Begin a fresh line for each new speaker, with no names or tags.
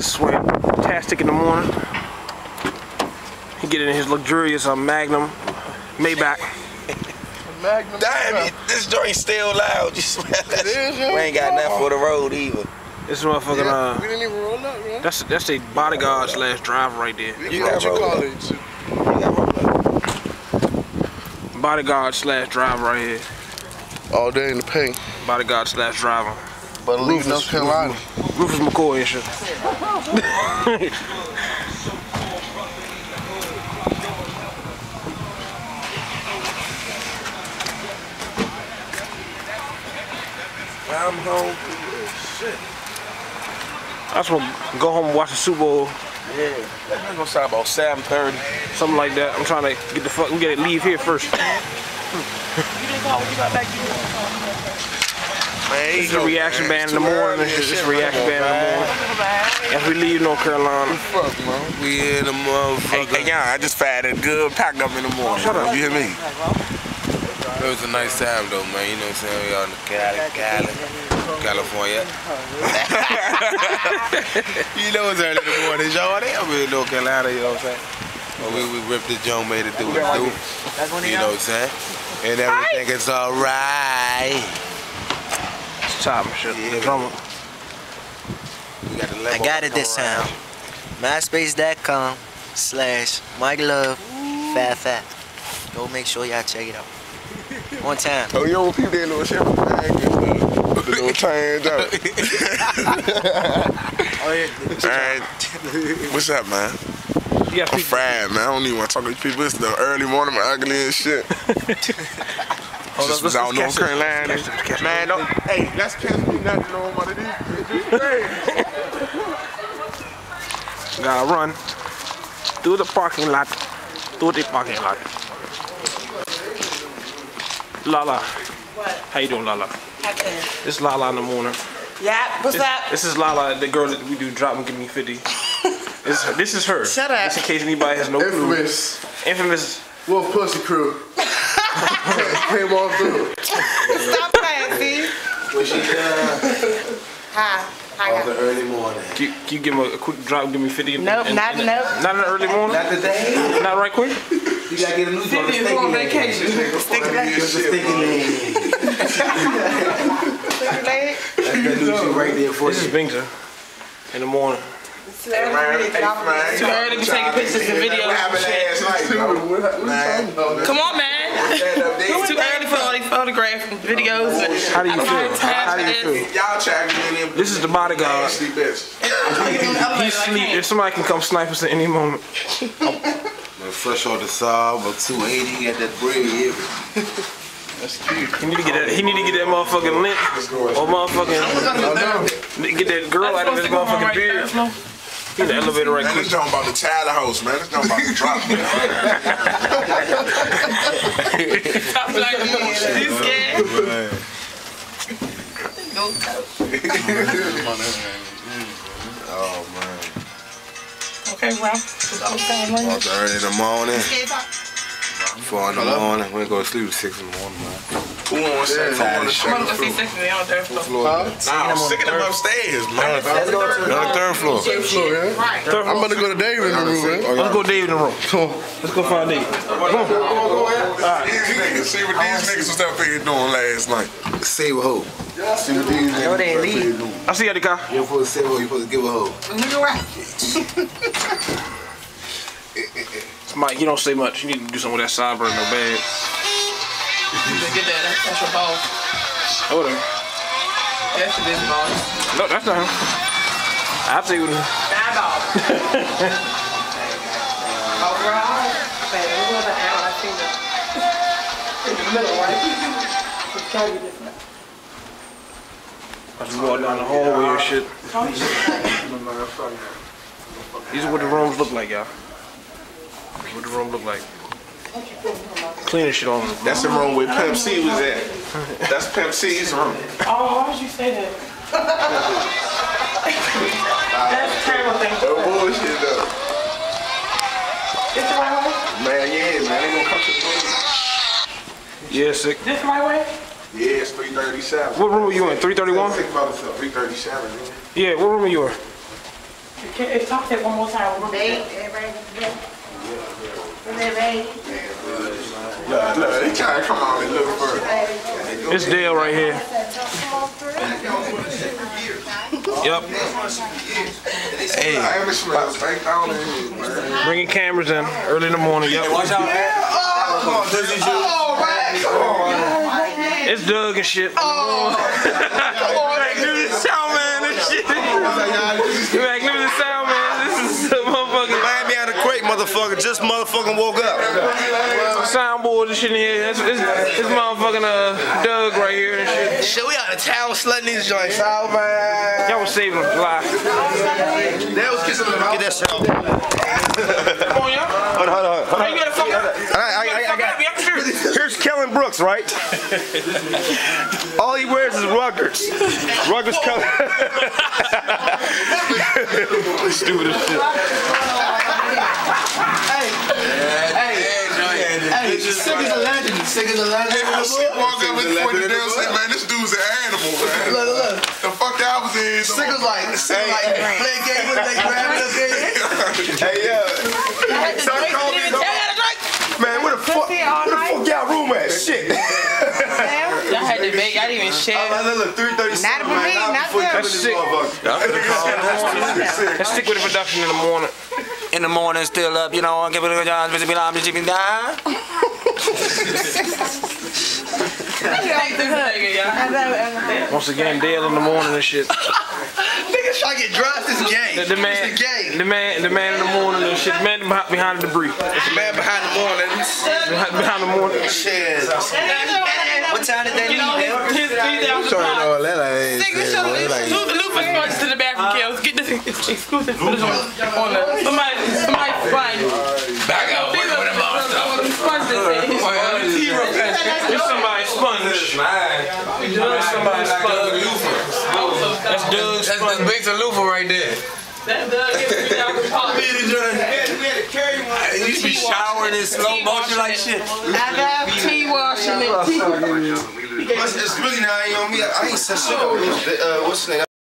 Sweat fantastic in the morning. He get in his luxurious uh, Magnum Maybach.
Magnum.
Damn it, this joint still loud. You smell that?
is, yeah.
We ain't got nothing for the road either.
This motherfucking
Yeah,
uh,
we didn't even roll up, man.
that's that's a bodyguard slash driver right there.
You
got
what you call it?
You got roll up.
Bodyguard slash driver right here.
All day in the paint.
Bodyguard slash driver.
But leave North Carolina.
Rufus McCoy and shit.
I'm home. Shit.
I just want to go home and watch the Super Bowl,
Yeah. I'm gonna start about 7:30.
something like that. I'm trying to get the fuck. We gotta leave here first.
Man,
This is a reaction band in the morning. This is a reaction band in the morning. As we leave North Carolina.
Fuck, man.
We in the motherfucker. Hey, hey, yeah, I just fired a good packed up in the morning.
Shut up.
You hear me?
It was a nice time though, man. You know what I'm saying? We out in Cali, Cali, California. you know it's early in the morning, y'all. They up in North Carolina, you know what I'm saying? But we, we ripped the joint, made it do what it do. You know what I'm saying? And everything is alright.
It's top.
Yeah.
Drummer.
We got the
I got it this
come around.
time. MySpace.com slash Mike Love Fat Fat. Go make sure y'all check it out. One time.
Oh, you don't want people that know shit from bag and stuff. The little change out.
Oh, Alright. What's up, man?
You got
I'm
people.
fried, man. I don't even want to talk to these people. It's the early morning, I'm ugly and shit.
Hold
Just
up,
was out
let's
North. Carolina.
Let's catch this,
Man, don't, hey, let's catch me nothing on one of these.
this. Gotta run through the parking lot. Through the parking lot. Lala. How you doing, Lala? This is Lala in the morning.
Yeah, what's
This,
up?
this is Lala, the girl that we do drop and give me 50. This is her. This is her.
Shut up.
Just in case anybody has no clue.
Infamous.
Infamous.
Wolf Pussy Crew. Came on through.
Stop playing, see?
What she done?
Hi.
All
Hi.
the early morning.
Can you, can you give him a, a quick drop give me 50?
Nope,
in-
not
in-
nope.
Not in the early morning?
Not today.
Not right quick?
You gotta get a new joint.
Cindy is on vacation. Sticky leg.
It's a sticky leg.
Sticky leg.
That's that new shit right there for
This is
you.
In the morning.
It's too early to drop it. Too early to be taking pictures and videos and shit. Come on, man. It's too early for all these photographs and videos.
How do you feel?
have
How do you feel?
Y'all trying to get in
This is the bodyguard.
nasty bitch.
He's asleep. If somebody can come snipe us at any moment.
Man, fresh off the saw, about 280, at that bridge. That's cute.
He need to get that. He need to get that motherfucking lint or motherfucking get that girl out of his motherfucking beard. Get the elevator right
Man,
quick.
this talking about the Tyler house, man. This talking about the drop.
Stop like this. You scared? Don't go.
Oh, man.
Okay, well, it's all family.
About early in the morning, 4 in the morning. We're go to sleep at 6 in the morning, man.
Who on second? Who on the
I'm gonna go
second
see
floor?
Sexy on third floor.
Floor.
Nah, I'm sick of them upstairs, man.
Go on the third floor.
floor, yeah?
Right.
I'm gonna go to David in the room, man.
Let's go David in the room. Let's go find David.
These niggas, see what these niggas was up here doing last night.
Save a hoe. See what these
Yo, they leave.
I see you at the car.
You're supposed to save a hoe, you're supposed to give a hoe.
Nigga, right.
Mike, you don't say much. You need to do something with that sideburn in the
get that. That's your ball.
Hold on.
That's business ball.
No, that's not him. I'll tell you what.
Dollars. Oh. Man, it was an hour. I seen that. In the middle, right?
I just walk down the hallway and shit. These are what the rooms look like, y'all. What the room look like. Clean this shit on.
That's the room where Pimp C was at. That's Pimp C's room.
Oh, why would you say that? That's terrible thing.
No bullshit though.
This the right way?
Man, yeah, man. They gonna come to the room.
Yeah, sick.
This the right way?
Yeah, it's 337.
What room are you in? 331?
Think about it, 337, man.
Yeah, what room are you in?
It's Talk that one more time.
Look, he trying to come out and look first.
It's Dale right here. Yep.
Hey. I haven't smelled stank down in here, man.
Bringing cameras in early in the morning. Yep.
Oh, man, come on.
It's Doug and shit. Oh. Magnificent sound man. Magnificent sound motherfucking
woke up.
soundboard and shit in here. It's, it's, it's motherfucking uh, Doug right here and shit.
Shit, we out of town slutting these joints out, man.
Y'all was saving live.
They was kissing them out. Get that shit off.
Come on, y'all.
Hold on, hold on, hold
Hey,
on.
you gotta fuck up.
I, I, I, I got.
Yeah, sure.
Here's Kellen Brooks, right? All he wears is Rutgers. Rutgers color.
Stupid as shit.
Hey, sick as a legend. Sick as a legend. Hey, when shit walk up and point the damn say, man, this dude's an animal, man. Look, look. The fuck I was in. Sick as like, sick as like, play game with they grab it up in.
hey, yeah. Son called me. Man, where the fuck? Where the fuck y'all room at? Shit.
Y'all had to bake. Y'all didn't.
Look, look, 337.
Not for me, not for
That's sick. Let's stick with the production in the morning.
In the morning, still up, you know, I give it a good job, busy, be like, busy, be like.
Once again, Dale in the morning and shit.
Niggas trying to get dressed is gay.
The, the man,
It's gay.
the man, the man in the morning and shit. The man behind, behind the debris.
The man behind the mornings.
Behind, behind the morning.
Shit.
What time did they
You know,
leave?
his, his, his down the
Sorry,
block.
no, that ain't.
Nigga, shut up. Luther, Luther to the bathroom, Kels. Get this exclusive footage on, on the, somebody, somebody find it. Back out. Wait, wait, wait,
It's somebody's sponge. It's somebody's sponge. That's Doug's
That's
sponge.
the big loofah right there.
That Doug is down the.
You be showering in slow motion like shit.
I got tea washing it.
It's really not on me. I ain't said shit. Uh, what's the name?